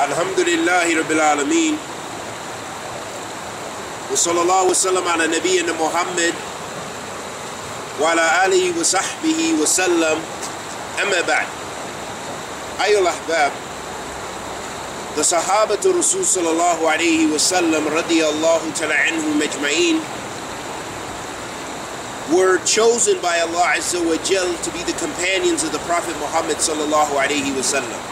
الحمد لله رب العالمين وصلى الله وسلم على نبينا محمد وعلى آله وصحبه وسلم أما بعد أيها الأحباب The Sahaba to Rasul sallallahu alayhi wa sallam radiyallahu ta'ala anhum ajma'in were chosen by Allah Azza wa Jal to be the companions of the Prophet Muhammad sallallahu alayhi wa sallam.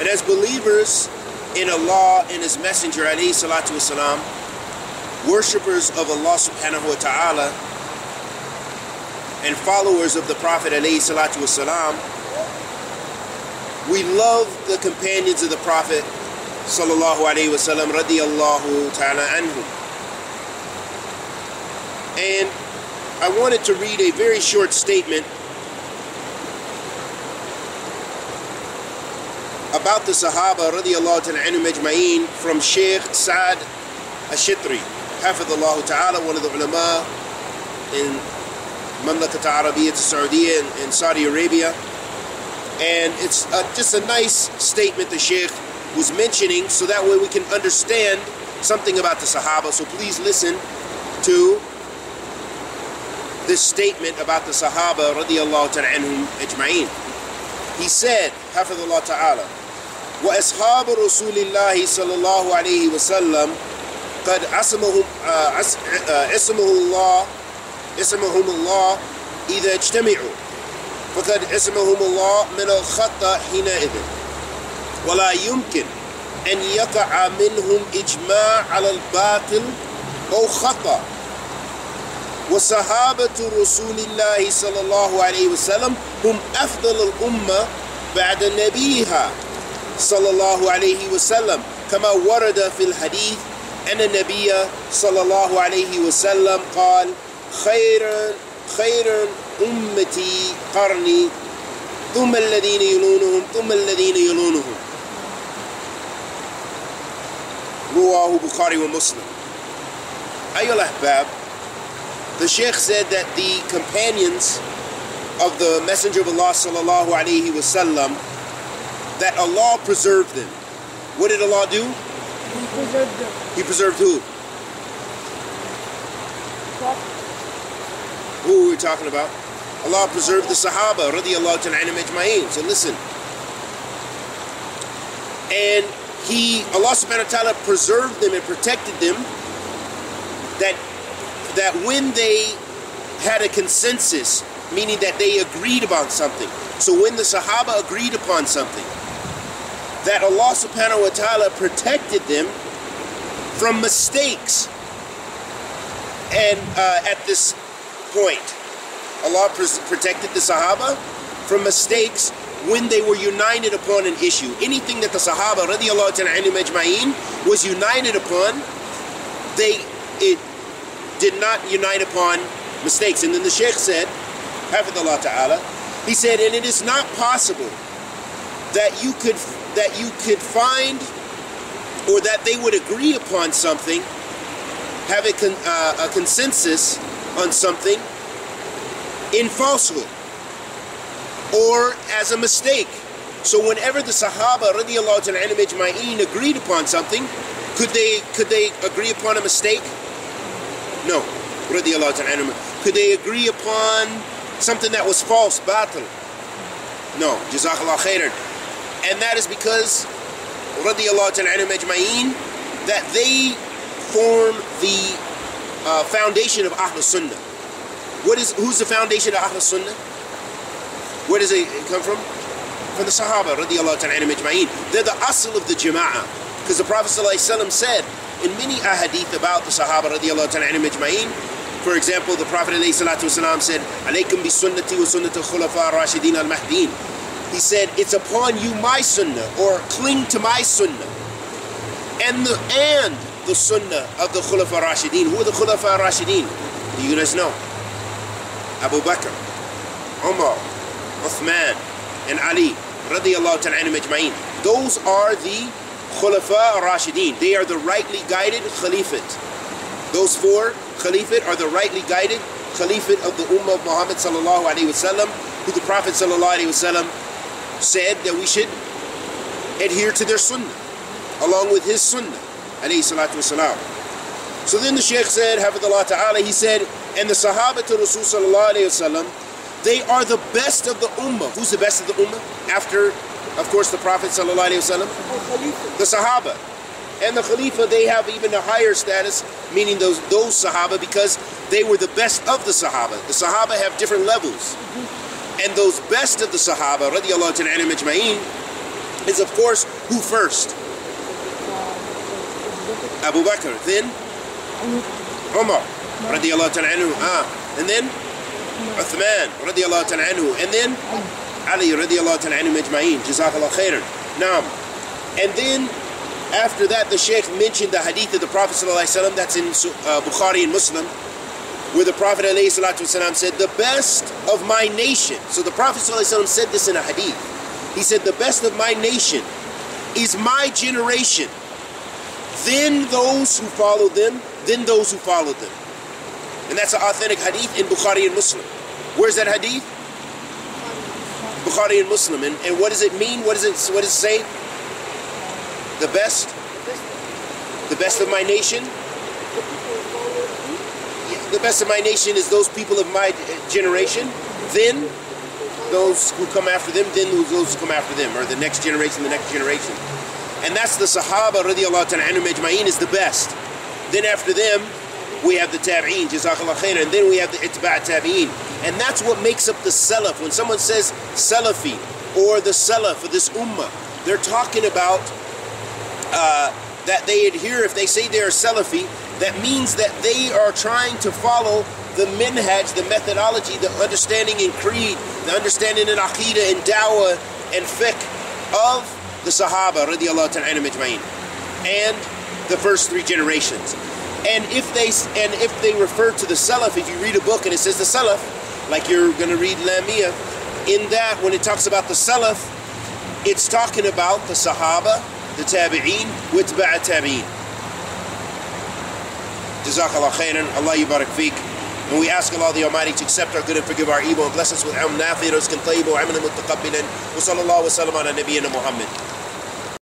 And as believers in Allah and His Messenger alayhi salatu wasalam, worshippers of Allah subhanahu wa ta'ala, and followers of the Prophet alayhi salatu wasalam, we love the companions of the Prophet sallallahu alayhi wasallam radiyallahu ta'ala anhum. And I wanted to read a very short statement about the Sahaba ajma'in from Sheikh Saad Ashitri, hafidhullah ta'ala, one of the ulama in Mamlakat Arabiyyat Saudiya in, in Saudi Arabia. And it's uh, just a nice statement the Sheikh was mentioning so that way we can understand something about the Sahaba. So please listen to this statement about the Sahaba radiallahu ta'ala anhum ajma'in. He said, Hafidhullah ta'ala, وأصحاب رسول الله صلى الله عليه وسلم قد اسمهم اسمه الله اسمهم الله إذا اجتمعوا. فقد اسمهم الله من الخطأ حينئذ. ولا يمكن أن يقع منهم إجماع على الباطل أو خطأ. وصحابة رسول الله صلى الله عليه وسلم هم أفضل الأمة بعد نبيها. صلى الله عليه وسلم. كما ورد في الحديث أن النبي صلى الله عليه وسلم قال خير خير أمتي قرني ثم الذين يلونهم ثم الذين يلونهم. رواه بخاري ومسلم. أيها الأحباب The Sheikh said that the companions of the Messenger of Allah sallallahu alayhi wasallam that Allah preserved them. What did Allah do? He preserved them. He preserved who? Prophet. Who are we talking about? Allah preserved the Sahaba radiallahu anhum ajma'in. So listen. And He, Allah subhanahu wa ta'ala preserved them and protected them that that when they had a consensus, meaning that they agreed upon something. So when the Sahaba agreed upon something, that Allah subhanahu wa ta'ala protected them from mistakes. And uh, at this point, Allah protected the Sahaba from mistakes when they were united upon an issue. Anything that the Sahaba was united upon, they it did not unite upon mistakes. And then the Sheikh said, Hafidullah ta'ala, he said, and it is not possible that you could that you could find or that they would agree upon something, have a, con, uh, a consensus on something in falsehood or as a mistake. So whenever the Sahaba radiallahu ajma'in agreed upon something, could they could they agree upon a mistake? No. Radiallahu. Could they agree upon something that was false, batil? No. Jazakallah khairan. And that is because that they form the uh, foundation of Ahl Sunnah. What is who's the foundation of Ahl Sunnah? Where does it come from? From the Sahaba. They're the asl of the Jama'ah. Because the Prophet ﷺ said in many ahadith about the Sahaba, radiallahu ta'ala anhum for example, the Prophet ﷺ said, alaykum bi sunnati wa sunnati khulafa rashidin al-mahdin. He said, it's upon you my sunnah, or cling to my sunnah. And the, and the sunnah of the khulafa rashidin. Who are the khulafa rashidin? Do you guys know? Abu Bakr, Umar, Uthman, and Ali, radiallahu ta'ala. Those are the Khulafa Rashideen. They are the rightly guided Khalifate. Those four Khalifate are the rightly guided Khalifate of the Ummah of Muhammad sallallahu alaihi wasallam, who the Prophet sallallahu alaihi wasallam said that we should adhere to their Sunnah. along with his sunnah, alayhi salatu wasalam. So then the Shaykh said, Hafidullah Ta'ala, he said, and the Sahaba to Rasul Sallallahu Alaihi Wasallam, they are the best of the Ummah. Who's the best of the Ummah? After, of course, the Prophet Sallallahu Alaihi Wasallam? The Sahaba. And the Khalifa, they have even a higher status, meaning those, those Sahaba, because they were the best of the Sahaba. The Sahaba have different levels. And those best of the Sahaba, radiallahu ta'ala ajma'in, is of course, who first? Abu Bakr. Then Umar, radiallahu ta'ala. Ah. And then Uthman, radiallahu ta'ala. And then Ali, radiallahu ta'ala anhum ajma'in. Jazakallah khairan. Naam. And then after that, the Sheikh mentioned the hadith of the Prophet that's in uh, Bukhari and Muslim, where the Prophet wasallam said, the best of my nation. So the Prophet wasallam said this in a hadith. He said, the best of my nation is my generation. Then those who follow them, then those who follow them. And that's an authentic hadith in Bukhari and Muslim. Where's that hadith? Bukhari and Muslim. And, and what does it mean? What does it what does it say? The best? The best of my nation? Best of my nation is those people of my generation. Then those who come after them, then those who come after them, or the next generation, the next generation. And that's the Sahaba radiallahu ta'ala anhum ajma'in is the best. Then after them, we have the Tabi'een, Jazakallah khair, and then we have the Itba' Tabi'een. And that's what makes up the Salaf. When someone says Salafi or the Salaf of this Ummah, they're talking about uh, that they adhere, if they say they are Salafi, that means that they are trying to follow the minhaj, the methodology, the understanding in creed, the understanding in aqidah and dawah and fiqh of the Sahaba and the first three generations. And if they and if they refer to the Salaf, if you read a book and it says the Salaf, like you're going to read Lamia, in that when it talks about the Salaf, it's talking about the Sahaba, the Tabi'een, with Ba'a Tabi'een. Jazakallah khairan, Allah yubarak feek. And we ask Allah the Almighty to accept our good and forgive our evil and bless us with ilm nafi, rizqan tayyib, wa amalan mutaqabbilan. Wa sallallahu wa sallam ala nabiyyina Muhammad.